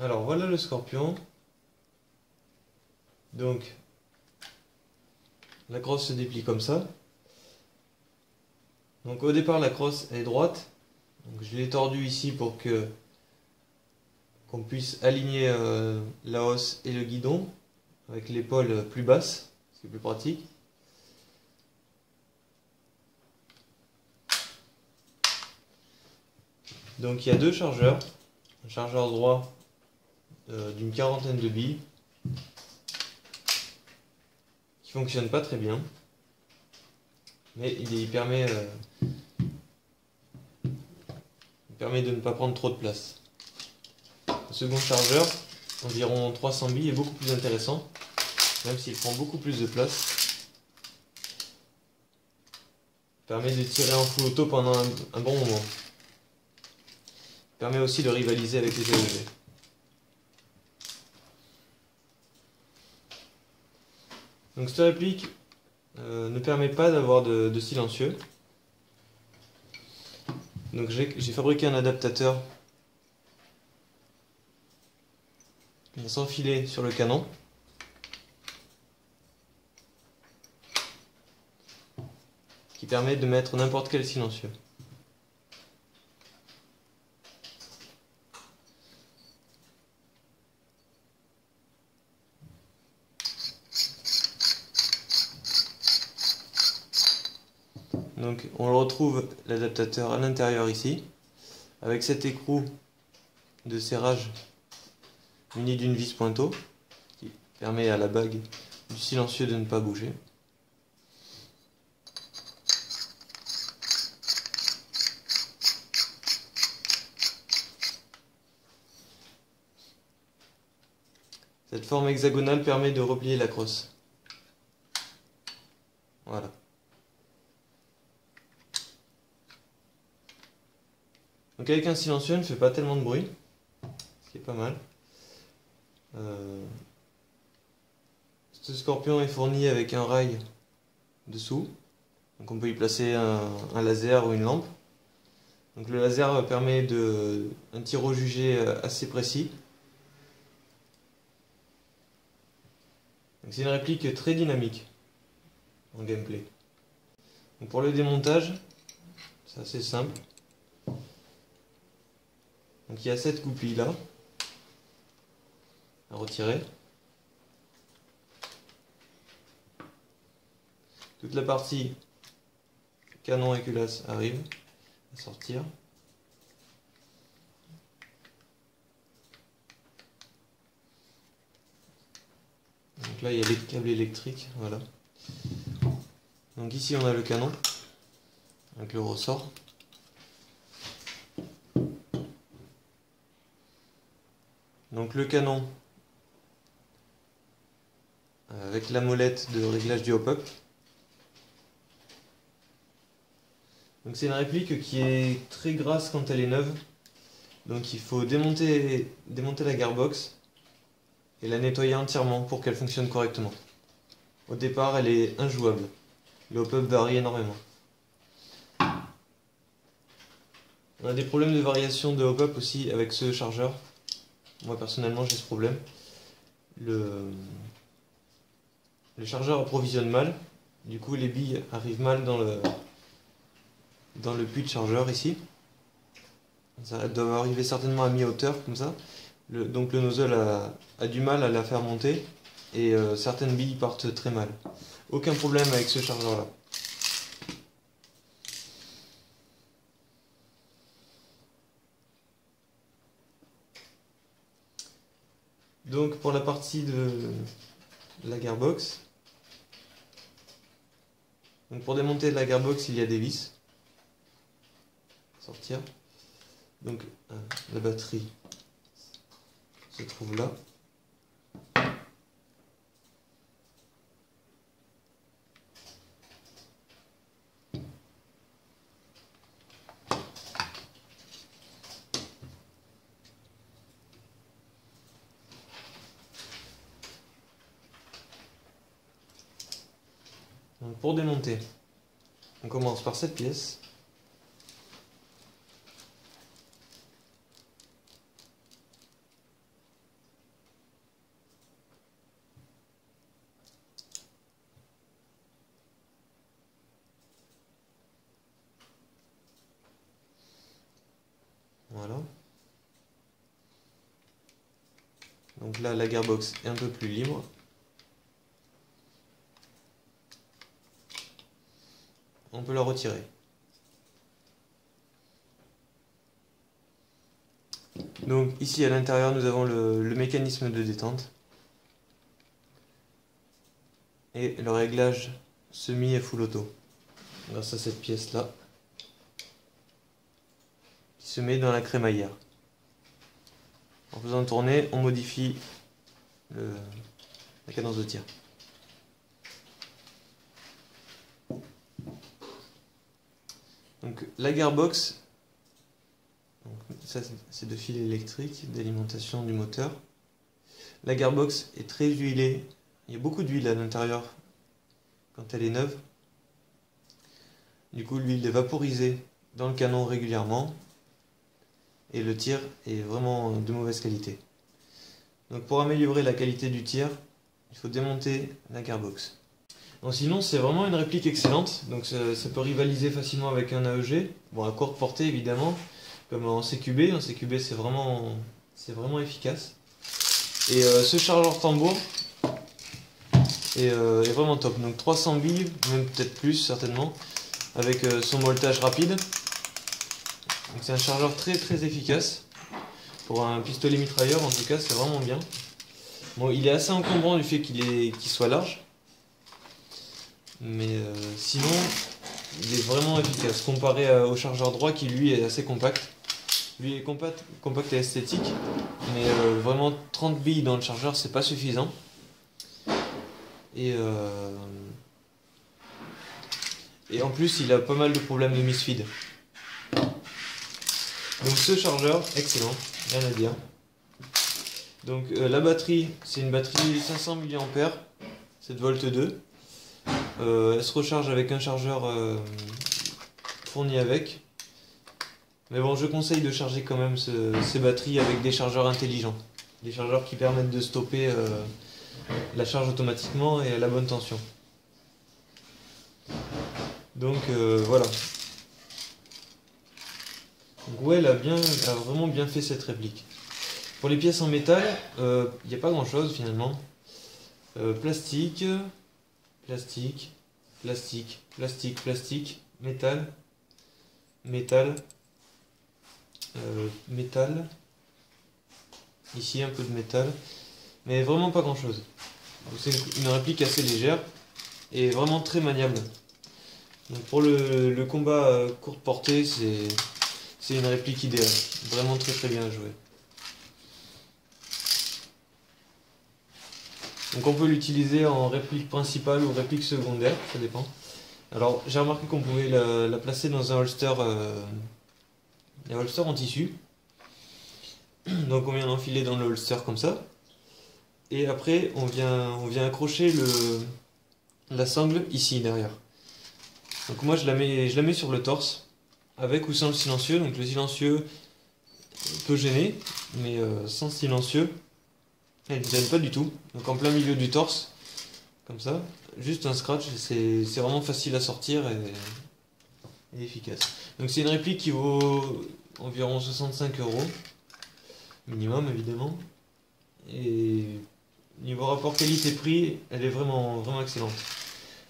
Alors voilà le scorpion. Donc la crosse se déplie comme ça. Donc au départ la crosse est droite. Je l'ai tordue ici pour que qu'on puisse aligner euh, la hausse et le guidon avec l'épaule plus basse, c'est plus pratique. Donc il y a deux chargeurs, un chargeur droit d'une quarantaine de billes qui fonctionne pas très bien, mais il, permet, euh, il permet de ne pas prendre trop de place. Le second chargeur, environ 300 billes, est beaucoup plus intéressant, même s'il prend beaucoup plus de place. Permet de tirer en full auto pendant un bon moment permet aussi de rivaliser avec les AEG. Donc cette réplique euh, ne permet pas d'avoir de, silencieux. Donc j'ai fabriqué un adaptateur sans filet sur le canon. qui permet de mettre n'importe quel silencieux. Donc on l'adaptateur à l'intérieur ici, avec cet écrou de serrage muni d'une vis pointeau, qui permet à la bague du silencieux de ne pas bouger. Cette forme hexagonale permet de replier la crosse. Voilà. Donc avec un silencieux, il ne fait pas tellement de bruit, ce qui est pas mal. Euh, ce scorpion est fourni avec un rail dessous, donc on peut y placer un, laser ou une lampe. Donc le laser permet de, un tir au jugé assez précis. C'est une réplique très dynamique en gameplay. Pour le démontage, c'est assez simple. Donc il y a cette goupille là à retirer. Toute la partie canon et culasse arrive à sortir. Donc là il y a les câbles électriques, voilà. Donc ici on a le canon avec le ressort. Donc le canon euh, avec la molette de réglage du hop-up. C'est une réplique qui est très grasse quand elle est neuve. Donc il faut démonter, démonter la gearbox et la nettoyer entièrement pour qu'elle fonctionne correctement. Au départ elle est injouable. Le hop-up varie énormément. On a des problèmes de variation de hop-up aussi avec ce chargeur. Moi personnellement j'ai ce problème. Le, chargeur approvisionne mal. Du coup les billes arrivent mal dans le, dans le puits de chargeur ici. Ça doit arriver certainement à mi-hauteur comme ça. donc le nozzle a, du mal à la faire monter et euh, certaines billes partent très mal. Aucun problème avec ce chargeur là. Donc pour la partie de la gearbox, donc pour démonter la gearbox il y a des vis. Sortir. Donc euh, la batterie se trouve là. pour démonter, on commence par cette pièce. Voilà. Donc là, la gearbox est un peu plus libre. On peut la retirer. Donc ici à l'intérieur nous avons le, mécanisme de détente et le réglage semi et full auto grâce à cette pièce là qui se met dans la crémaillère. En faisant tourner, on modifie la cadence de tir. Donc la gearbox, ça c'est de fil électrique d'alimentation du moteur. La gearbox est très huilée, il y a beaucoup d'huile à l'intérieur quand elle est neuve. Du coup l'huile est vaporisée dans le canon régulièrement et le tir est vraiment de mauvaise qualité. Donc pour améliorer la qualité du tir, il faut démonter la gearbox. Sinon c'est vraiment une réplique excellente, donc ça, peut rivaliser facilement avec un AEG, bon à courte portée évidemment, comme en CQB, en CQB c'est vraiment, vraiment efficace. Et euh, ce chargeur tambour euh, est, vraiment top, donc 300 billes, même peut-être plus certainement, avec euh, son voltage rapide, c'est un chargeur très très efficace. Pour un pistolet mitrailleur en tout cas c'est vraiment bien. Bon il est assez encombrant du fait qu'il soit large. Mais euh, sinon il est vraiment efficace comparé au chargeur droit qui lui est assez compact. Lui est compact, compact et esthétique. Mais euh, vraiment 30 billes dans le chargeur c'est pas suffisant. Et, euh, et en plus il a pas mal de problèmes de misfeed. Donc ce chargeur, excellent, rien à dire. Donc la batterie, c'est une batterie 500 mAh, 7 v 2. Elle se recharge avec un chargeur euh, fourni avec. Mais bon, je conseille de charger quand même ces batteries avec des chargeurs intelligents. Des chargeurs qui permettent de stopper euh, la charge automatiquement et à la bonne tension. Donc voilà, donc a, vraiment bien fait cette réplique. Pour les pièces en métal, il euh, n'y a pas grand chose finalement. Euh, plastique, plastique, plastique, plastique, plastique, métal, métal, euh, métal, ici un peu de métal, mais vraiment pas grand chose. C'est une réplique assez légère et vraiment très maniable. pour le, le combat courte portée, c'est une réplique idéale. Vraiment très très bien joué. Donc on peut l'utiliser en réplique principale ou réplique secondaire, ça dépend. Alors j'ai remarqué qu'on pouvait la, placer dans un holster, euh, un holster en tissu. Donc on vient l'enfiler dans le holster comme ça. Et après on vient, on vient accrocher la sangle ici derrière. Donc moi je la mets, je la mets sur le torse avec ou sans le silencieux. Donc le silencieux peut gêner, mais euh, sans silencieux, elle ne gêne pas du tout. Donc en plein milieu du torse, comme ça, juste un scratch, c'est vraiment facile à sortir et, efficace. Donc c'est une réplique qui vaut environ 65 euros, minimum évidemment. Et niveau rapport qualité-prix, elle est vraiment, vraiment excellente.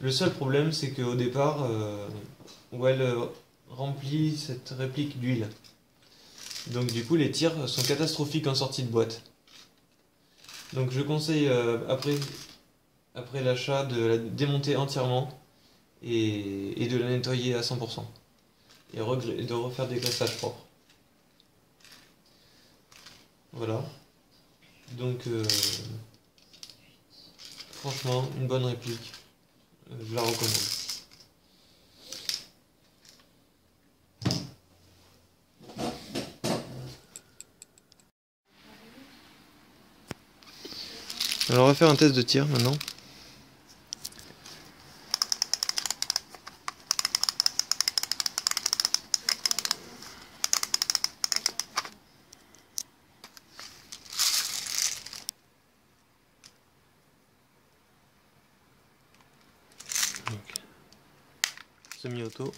Le seul problème, c'est qu'au départ, euh, où elle remplit cette réplique d'huile. Donc du coup les tirs sont catastrophiques en sortie de boîte. Donc je conseille euh, après, après l'achat de la démonter entièrement et, de la nettoyer à 100%. Et, de refaire des glaçages propres. Voilà. Donc euh, franchement une bonne réplique. Euh, je la recommande. Alors on va faire un test de tir maintenant. Semi-auto.